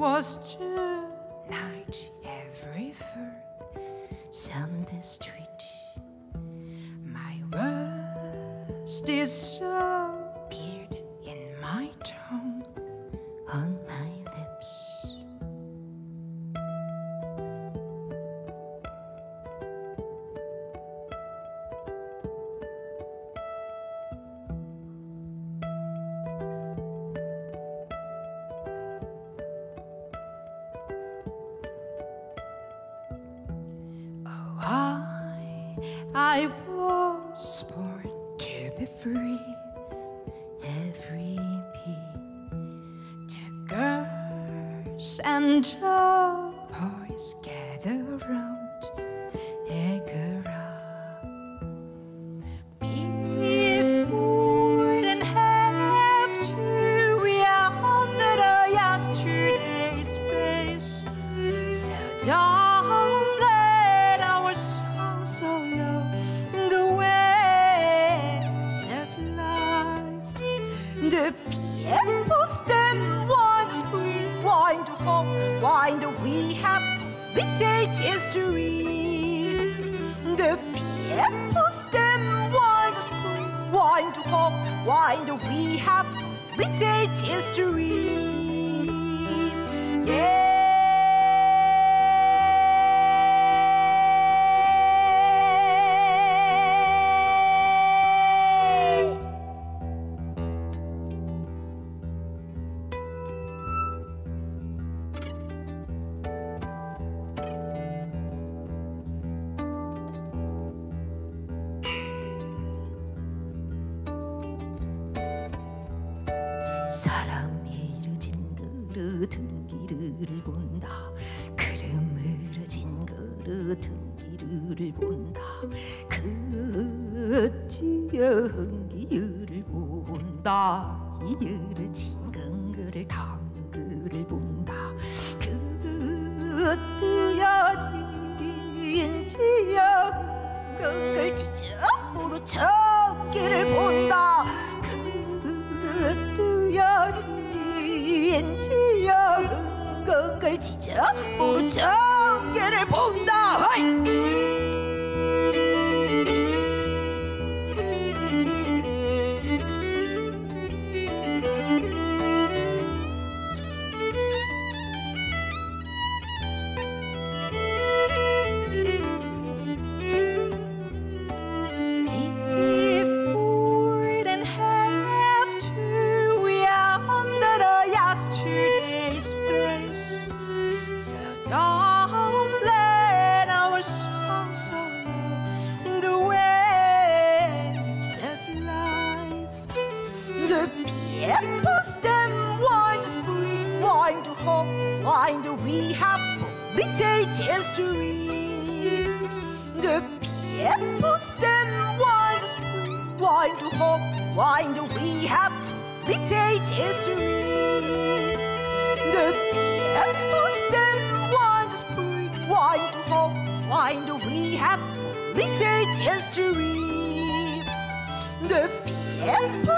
was tonight every fur on the street. My worst is so I was born to be free. Every bee to girls and all boys to rehab, we take history. The people stand wind to spring, wind to rehab, we take history. Yeah. 사람이 이르진 그릇은 길을 본다. 그름으로 진 그릇은 길을 본다. 그 어찌여 기울을 본다. 이으로 진 긍그를 당그를 본다. 그 어찌여 진지여 긍글 지저으로 청기를 본다. 그 뜨여진지여 흥건걸 지져 모르 청계를 본다 허이! Stand wind to spring, wind to rehab, we take history. The wind to spring, wind to hope, wind to we history. The stand wind to spring, wind to hope, wind to we history. The people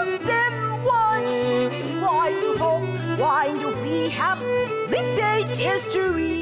to hope, wind to rehab, history.